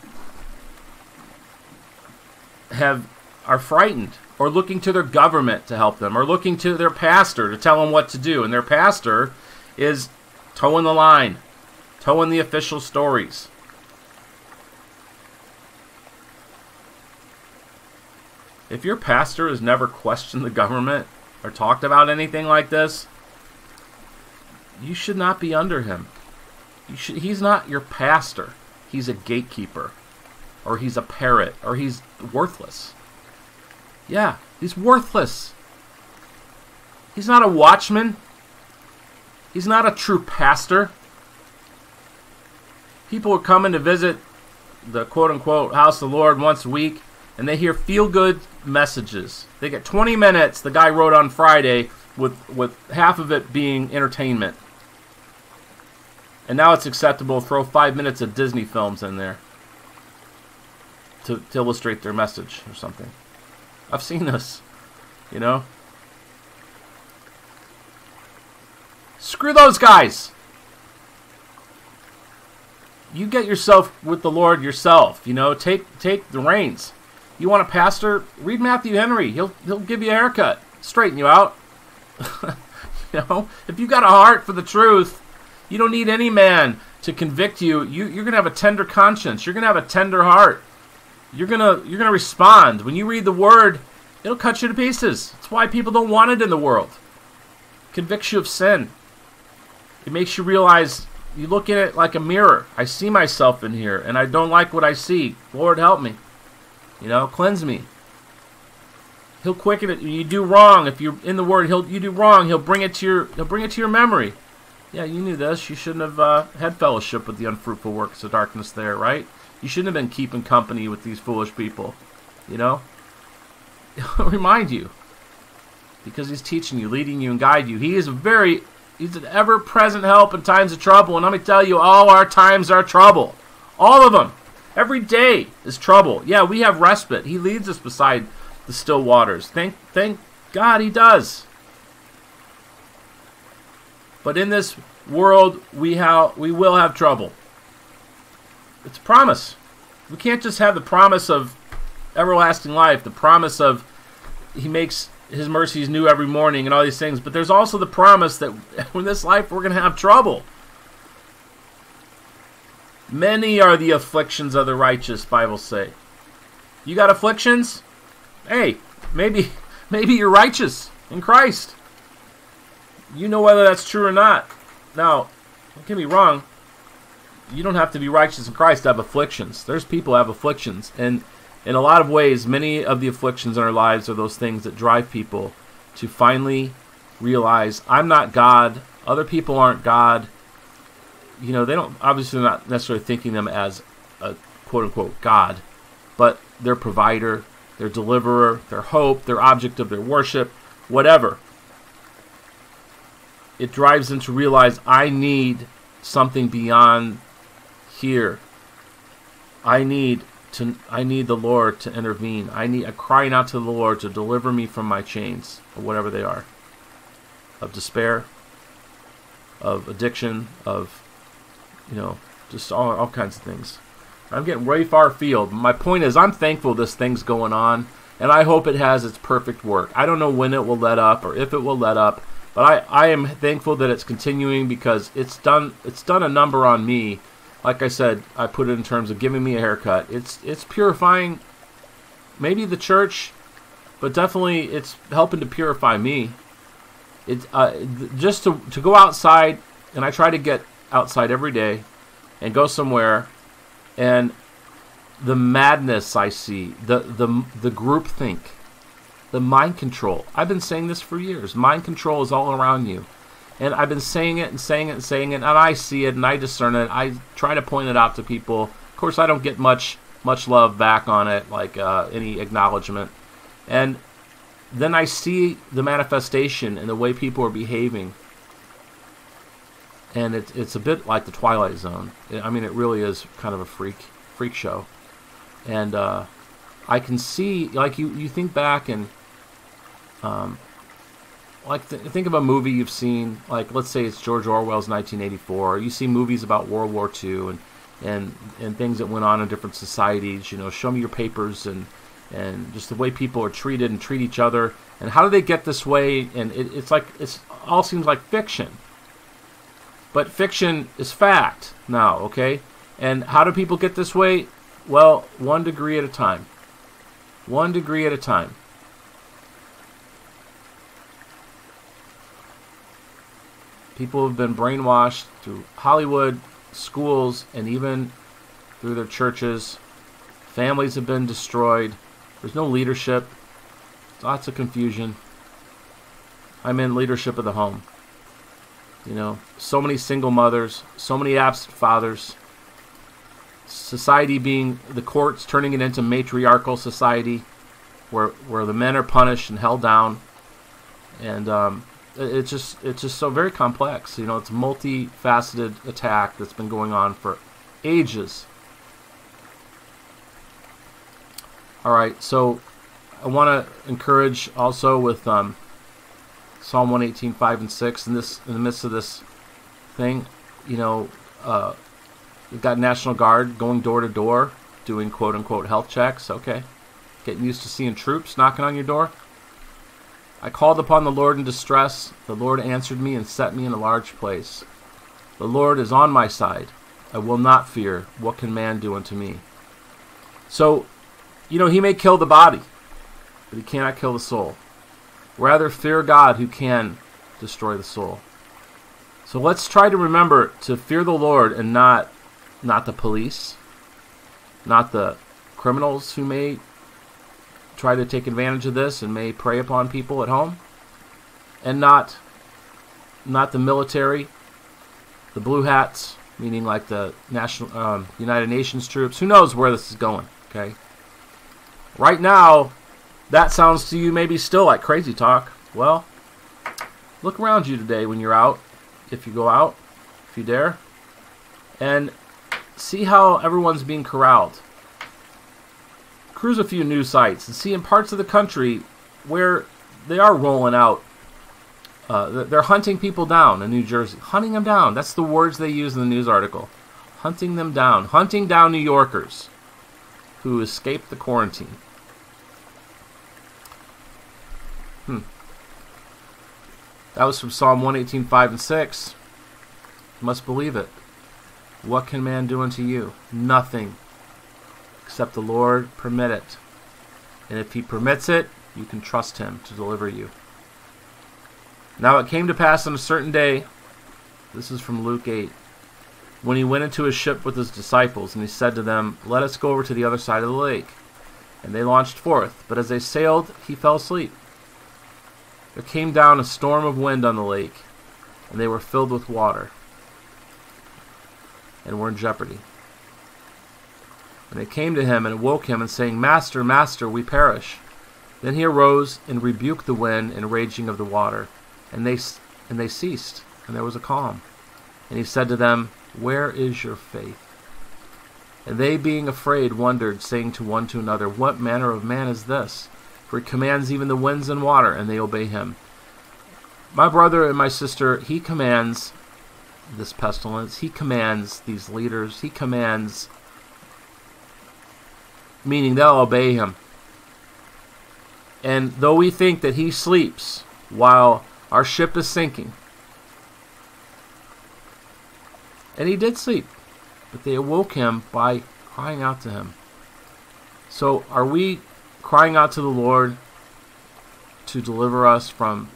have are frightened or looking to their government to help them or looking to their pastor to tell them what to do and their pastor is toeing the line towing the official stories. If your pastor has never questioned the government or talked about anything like this, you should not be under him. Should, he's not your pastor. He's a gatekeeper. Or he's a parrot. Or he's worthless. Yeah, he's worthless. He's not a watchman. He's not a true pastor people are coming to visit the quote unquote house of the Lord once a week and they hear feel good messages. They get 20 minutes the guy wrote on Friday with with half of it being entertainment. And now it's acceptable to throw five minutes of Disney films in there to, to illustrate their message or something. I've seen this, you know? Screw those guys! You get yourself with the Lord yourself, you know? Take take the reins. You want a pastor? Read Matthew Henry. He'll he'll give you a haircut, straighten you out. you know, if you got a heart for the truth, you don't need any man to convict you. You you're gonna have a tender conscience. You're gonna have a tender heart. You're gonna you're gonna respond when you read the word. It'll cut you to pieces. That's why people don't want it in the world. It convicts you of sin. It makes you realize you look at it like a mirror. I see myself in here, and I don't like what I see. Lord, help me. You know, cleanse me. He'll quicken it. You do wrong if you're in the Word. He'll you do wrong. He'll bring it to your he'll bring it to your memory. Yeah, you knew this. You shouldn't have uh, had fellowship with the unfruitful works of darkness. There, right? You shouldn't have been keeping company with these foolish people. You know. Remind you because he's teaching you, leading you, and guide you. He is a very He's an ever present help in times of trouble. And let me tell you, all our times are trouble. All of them. Every day is trouble. Yeah, we have respite. He leads us beside the still waters. Thank, thank God he does. But in this world, we, have, we will have trouble. It's a promise. We can't just have the promise of everlasting life, the promise of he makes his mercies new every morning and all these things. But there's also the promise that in this life we're going to have trouble. Many are the afflictions of the righteous, Bible say. You got afflictions? Hey, maybe maybe you're righteous in Christ. You know whether that's true or not. Now, don't get me wrong. You don't have to be righteous in Christ to have afflictions. There's people have afflictions, and in a lot of ways, many of the afflictions in our lives are those things that drive people to finally realize I'm not God, other people aren't God. You know, they don't obviously not necessarily thinking them as a quote unquote God, but their provider, their deliverer, their hope, their object of their worship, whatever. It drives them to realize I need something beyond here. I need to I need the Lord to intervene. I need a crying out to the Lord to deliver me from my chains, or whatever they are, of despair, of addiction, of you know, just all, all kinds of things. I'm getting way far afield. My point is, I'm thankful this thing's going on, and I hope it has its perfect work. I don't know when it will let up or if it will let up, but I, I am thankful that it's continuing because it's done it's done a number on me like I said, I put it in terms of giving me a haircut. It's it's purifying maybe the church, but definitely it's helping to purify me. It's uh, just to to go outside, and I try to get outside every day, and go somewhere, and the madness I see, the the the group think, the mind control. I've been saying this for years. Mind control is all around you. And I've been saying it and saying it and saying it, and I see it and I discern it. I try to point it out to people. Of course, I don't get much much love back on it, like uh, any acknowledgement. And then I see the manifestation and the way people are behaving. And it, it's a bit like the Twilight Zone. I mean, it really is kind of a freak freak show. And uh, I can see, like you, you think back and um, like th- think of a movie you've seen like let's say it's george orwell's 1984 you see movies about world war ii and and and things that went on in different societies you know show me your papers and and just the way people are treated and treat each other and how do they get this way? And it, it's like it's all seems like fiction. But fiction is fact now okay? And how do people get this way? Well one degree at a time. One degree at a time People have been brainwashed through Hollywood, schools, and even through their churches. Families have been destroyed. There's no leadership. Lots of confusion. I'm in leadership of the home. You know, so many single mothers, so many absent fathers. Society being the courts turning it into matriarchal society, where where the men are punished and held down, and um, it's just it's just so very complex. You know, it's a multifaceted attack that's been going on for ages. All right, so I want to encourage also with um, Psalm 118, 5 and 6 in this in the midst of this thing, you know, uh, we've got National Guard going door to door doing quote unquote health checks. Okay, getting used to seeing troops knocking on your door. I called upon the Lord in distress. The Lord answered me and set me in a large place. The Lord is on my side. I will not fear. What can man do unto me? So, you know, he may kill the body, but he cannot kill the soul. Rather, fear God who can destroy the soul. So let's try to remember to fear the Lord and not not the police, not the criminals who may try to take advantage of this and may prey upon people at home, and not not the military, the blue hats, meaning like the national um, United Nations troops. Who knows where this is going? Okay. Right now, that sounds to you maybe still like crazy talk. Well, look around you today when you're out, if you go out, if you dare, and see how everyone's being corralled cruise a few news sites and see in parts of the country where they are rolling out. Uh, they're hunting people down in New Jersey. Hunting them down. That's the words they use in the news article. Hunting them down. Hunting down New Yorkers who escaped the quarantine. Hmm. That was from Psalm 118, 5 and 6. You must believe it. What can man do unto you? Nothing except the Lord permit it. And if he permits it, you can trust him to deliver you. Now it came to pass on a certain day, this is from Luke 8, when he went into his ship with his disciples, and he said to them, Let us go over to the other side of the lake. And they launched forth, but as they sailed, he fell asleep. There came down a storm of wind on the lake, and they were filled with water, and were in jeopardy. And they came to him and awoke him, and saying, Master, Master, we perish. Then he arose and rebuked the wind and raging of the water, and they and they ceased, and there was a calm. And he said to them, Where is your faith? And they, being afraid, wondered, saying to one to another, What manner of man is this? For he commands even the winds and water, and they obey him. My brother and my sister, he commands this pestilence. He commands these leaders. He commands meaning they'll obey him. And though we think that he sleeps while our ship is sinking, and he did sleep, but they awoke him by crying out to him. So, are we crying out to the Lord to deliver us from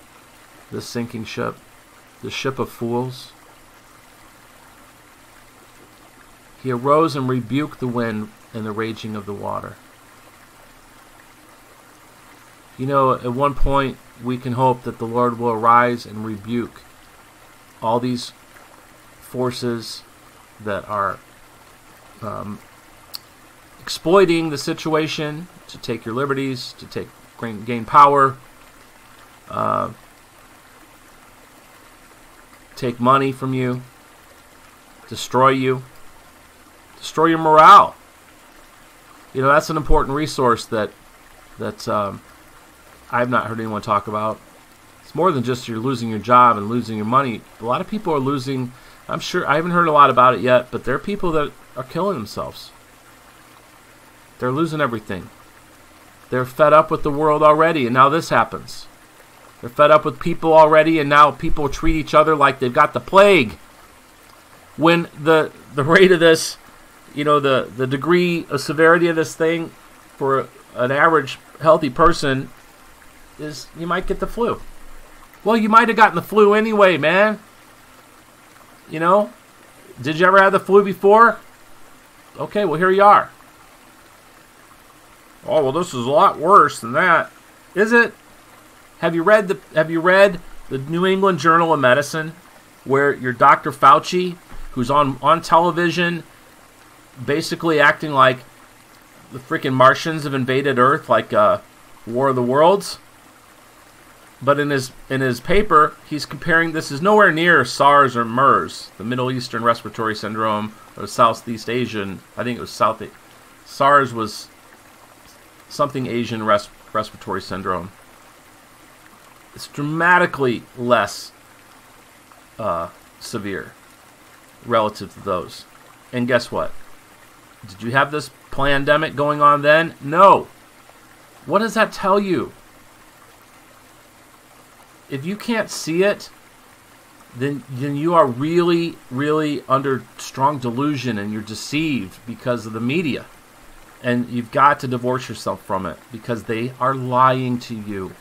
this sinking ship, the ship of fools? He arose and rebuked the wind and the raging of the water. You know, at one point, we can hope that the Lord will arise and rebuke all these forces that are um, exploiting the situation to take your liberties, to take gain power, uh, take money from you, destroy you, destroy your morale you know that's an important resource that that um, I've not heard anyone talk about. It's more than just you're losing your job and losing your money. A lot of people are losing. I'm sure I haven't heard a lot about it yet, but there are people that are killing themselves. They're losing everything. They're fed up with the world already, and now this happens. They're fed up with people already, and now people treat each other like they've got the plague. When the the rate of this you know the the degree of severity of this thing for an average healthy person is you might get the flu. Well, you might have gotten the flu anyway, man. You know, did you ever have the flu before? Okay, well here you are. Oh well, this is a lot worse than that. Is it? Have you read the Have you read the New England Journal of Medicine, where your Dr. Fauci, who's on on television basically acting like the freaking Martians have invaded Earth, like uh, War of the Worlds. but in his in his paper, he's comparing this is nowhere near SARS or MERS, the Middle Eastern Respiratory Syndrome, or Southeast Asian. I think it was South. SARS was something Asian res- respiratory syndrome. It's dramatically less uh, severe relative to those. And guess what? Did you have this pandemic going on then? No. What does that tell you? If you can't see it, then then you are really really under strong delusion and you're deceived because of the media. And you've got to divorce yourself from it because they are lying to you.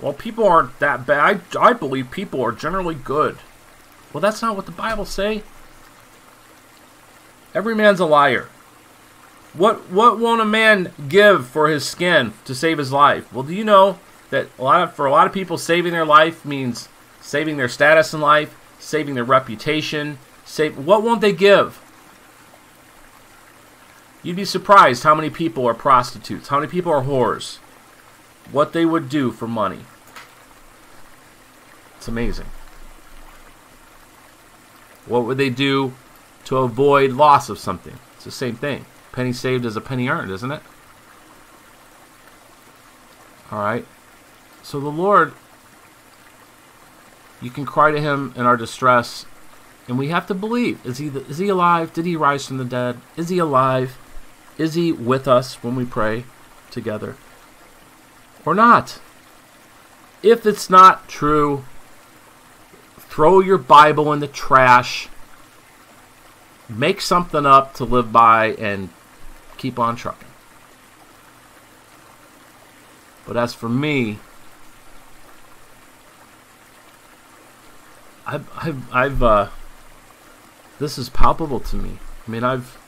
Well, people aren't that bad. I, I believe people are generally good. Well, that's not what the Bible say. Every man's a liar. What what won't a man give for his skin to save his life? Well, do you know that a lot of, for a lot of people, saving their life means saving their status in life, saving their reputation. Save what won't they give? You'd be surprised how many people are prostitutes, how many people are whores, what they would do for money. It's amazing. What would they do to avoid loss of something? It's the same thing. Penny saved is a penny earned, isn't it? All right. So the Lord, you can cry to Him in our distress, and we have to believe. Is He is He alive? Did He rise from the dead? Is He alive? Is He with us when we pray together, or not? If it's not true, throw your Bible in the trash. Make something up to live by and keep on trucking. But as for me, I've, I've, I've uh, this is palpable to me. I mean, I've,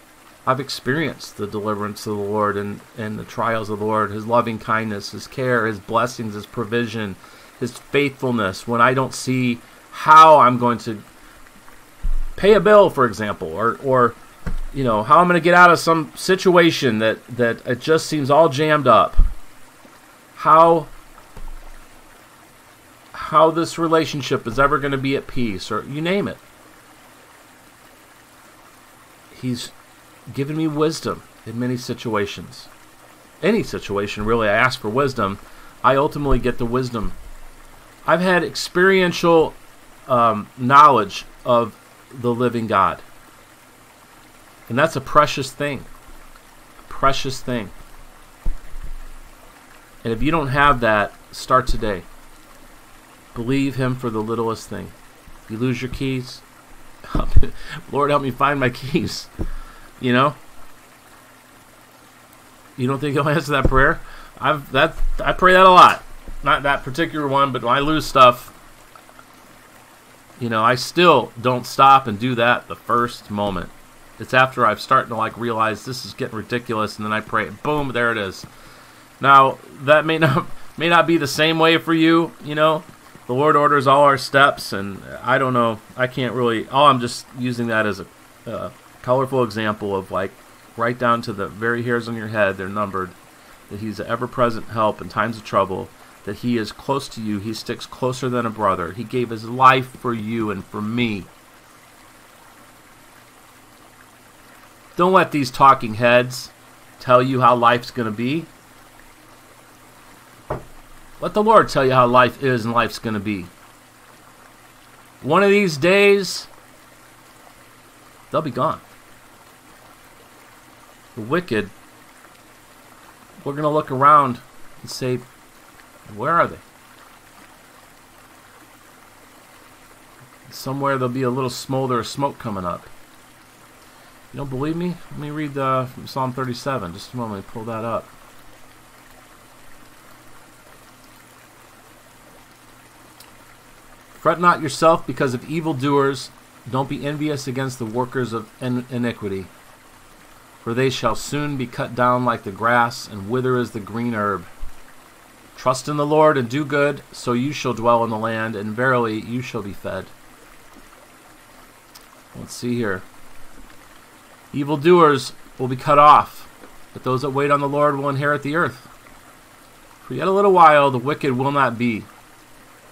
I've experienced the deliverance of the Lord and, and the trials of the Lord, His loving kindness, His care, His blessings, His provision, His faithfulness. When I don't see how I'm going to pay a bill, for example, or, or you know, how I'm going to get out of some situation that, that it just seems all jammed up. How how this relationship is ever going to be at peace, or you name it. He's given me wisdom in many situations. Any situation, really, I ask for wisdom. I ultimately get the wisdom. I've had experiential um, knowledge of the living God. And that's a precious thing. A precious thing. And if you don't have that, start today. Believe Him for the littlest thing. If you lose your keys, Lord, help me find my keys. You know? You don't think He'll answer that prayer? I've that I pray that a lot. Not that particular one, but when I lose stuff, you know, I still don't stop and do that the first moment. It's after I've started to like realize this is getting ridiculous, and then I pray, boom, there it is. Now that may not may not be the same way for you, you know the Lord orders all our steps, and I don't know. I can't really. Oh, I'm just using that as a uh, colorful example of like right down to the very hairs on your head. They're numbered. That He's ever-present help in times of trouble. That He is close to you. He sticks closer than a brother. He gave His life for you and for me. Don't let these talking heads tell you how life's going to be. Let the Lord tell you how life is and life's going to be. One of these days, they'll be gone. The wicked, we're going to look around and say, where are they? Somewhere there'll be a little smolder of smoke coming up. You don't believe me? Let me read uh, from Psalm 37. Just a moment, pull that up. Fret not yourself because of evildoers. Don't be envious against the workers of iniquity. For they shall soon be cut down like the grass and wither as the green herb. Trust in the Lord and do good, so you shall dwell in the land, and verily you shall be fed. Let's see here. Evildoers will be cut off, but those that wait on the Lord will inherit the earth. For yet a little while the wicked will not be.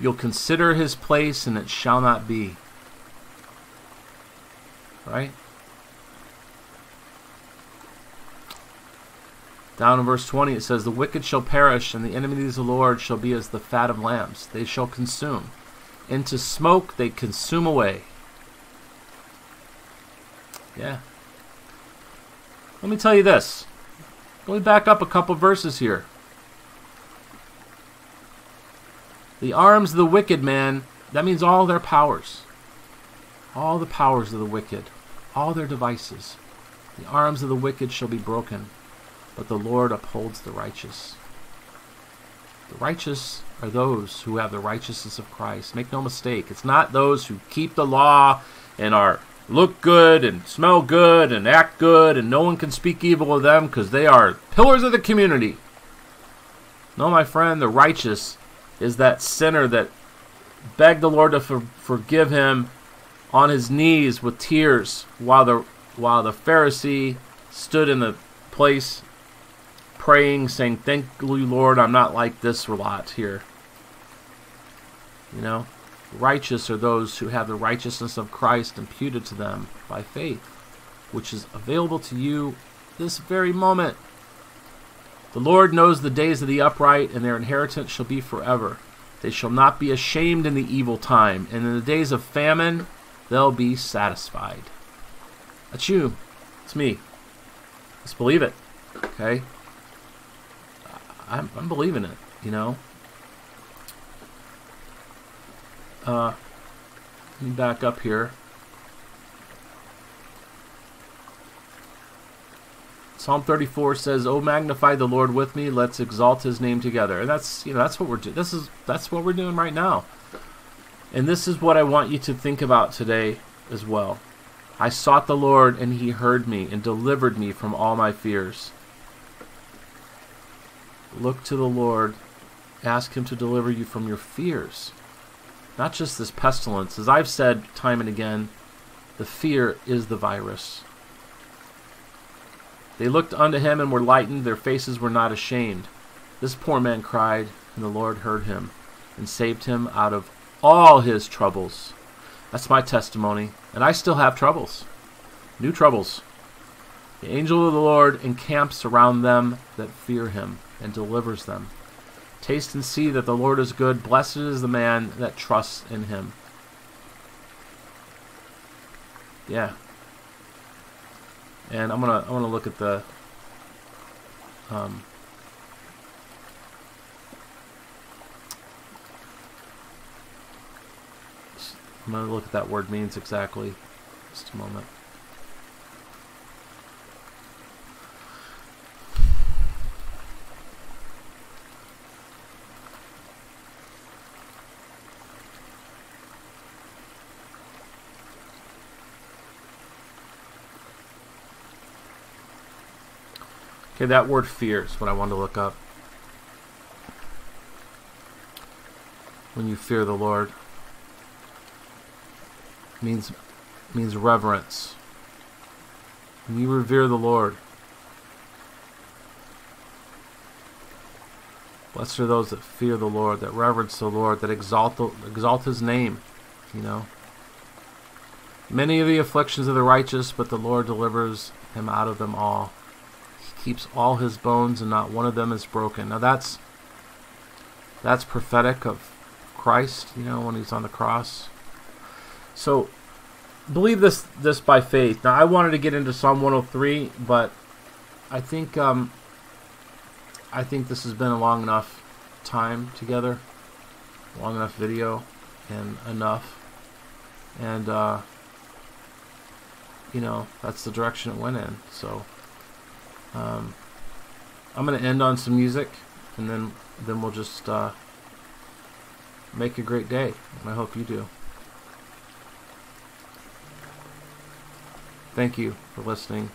You'll consider his place, and it shall not be. Right? Down in verse 20 it says, The wicked shall perish, and the enemies of the Lord shall be as the fat of lambs. They shall consume. Into smoke they consume away. Yeah. Let me tell you this. Let me back up a couple verses here. The arms of the wicked man, that means all their powers. All the powers of the wicked, all their devices. The arms of the wicked shall be broken but the Lord upholds the righteous. The righteous are those who have the righteousness of Christ. Make no mistake, it's not those who keep the law and are look good and smell good and act good and no one can speak evil of them because they are pillars of the community. No, my friend, the righteous is that sinner that begged the Lord to for- forgive him on his knees with tears while the while the Pharisee stood in the place praying, saying, Thank you, Lord, I'm not like this lot here. You know, righteous are those who have the righteousness of Christ imputed to them by faith, which is available to you this very moment. The Lord knows the days of the upright, and their inheritance shall be forever. They shall not be ashamed in the evil time, and in the days of famine they'll be satisfied. That's you. It's me. Let's believe it. Okay? I'm, I'm believing it, you know. Uh, let me back up here. Psalm 34 says, "Oh, magnify the Lord with me; let's exalt His name together." And that's you know that's what we're doing. This is that's what we're doing right now. And this is what I want you to think about today as well. I sought the Lord, and He heard me and delivered me from all my fears. Look to the Lord. Ask Him to deliver you from your fears. Not just this pestilence. As I've said time and again, the fear is the virus. They looked unto him and were lightened, their faces were not ashamed. This poor man cried, and the Lord heard him, and saved him out of all his troubles. That's my testimony, and I still have troubles. New troubles. The angel of the Lord encamps around them that fear him and delivers them. Taste and see that the Lord is good. Blessed is the man that trusts in him. Yeah. And I'm gonna I'm gonna look at the um, I'm gonna look at that word means exactly. Just a moment. Okay, that word fear is what I wanted to look up. When you fear the Lord means means reverence. When you revere the Lord. Blessed are those that fear the Lord, that reverence the Lord, that exalt the, exalt his name, you know. Many are the afflictions of the righteous, but the Lord delivers him out of them all keeps all his bones and not one of them is broken. Now that's that's prophetic of Christ, you know, when he's on the cross. So believe this this by faith. Now I wanted to get into Psalm 103, but I think um I think this has been a long enough time together. Long enough video and enough. And uh you know, that's the direction it went in. So um, I'm going to end on some music, and then then we'll just uh, make a great day. And I hope you do. Thank you for listening.